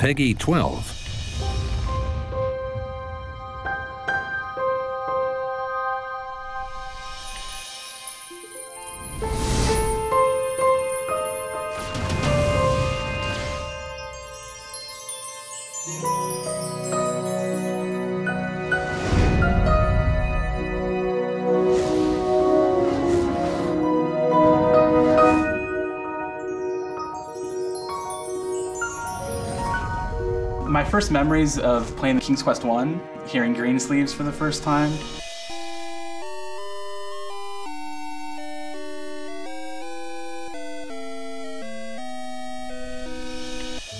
Peggy 12. My first memories of playing the King's Quest 1, hearing Greensleeves for the first time.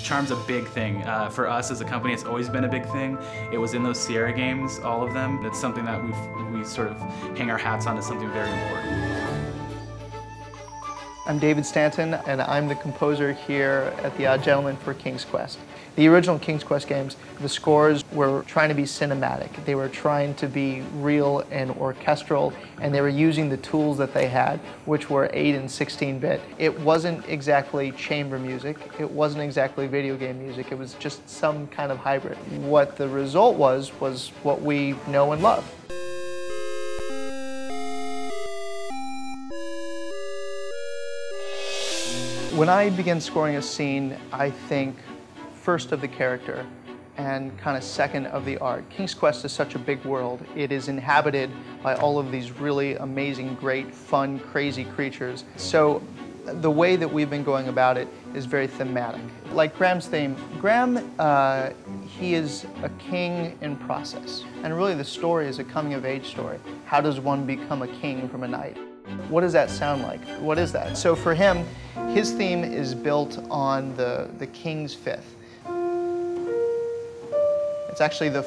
Charm's a big thing. Uh, for us as a company, it's always been a big thing. It was in those Sierra games, all of them. It's something that we we sort of hang our hats on as something very important. I'm David Stanton, and I'm the composer here at The Odd Gentlemen for King's Quest. The original King's Quest games, the scores were trying to be cinematic. They were trying to be real and orchestral, and they were using the tools that they had, which were 8 and 16-bit. It wasn't exactly chamber music. It wasn't exactly video game music. It was just some kind of hybrid. What the result was, was what we know and love. When I begin scoring a scene, I think first of the character and kind of second of the art. King's Quest is such a big world. It is inhabited by all of these really amazing, great, fun, crazy creatures. So the way that we've been going about it is very thematic. Like Graham's theme, Graham, uh, he is a king in process. And really the story is a coming of age story. How does one become a king from a knight? What does that sound like? What is that? So for him, his theme is built on the, the King's Fifth. It's actually the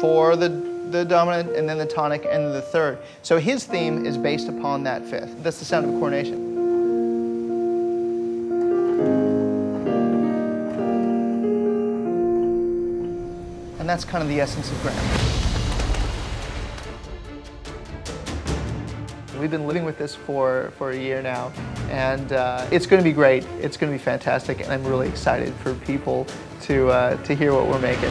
four, the, the dominant, and then the tonic, and then the third. So his theme is based upon that fifth. That's the sound of a coronation. And that's kind of the essence of Graham. We've been living with this for, for a year now, and uh, it's going to be great. It's going to be fantastic, and I'm really excited for people to, uh, to hear what we're making.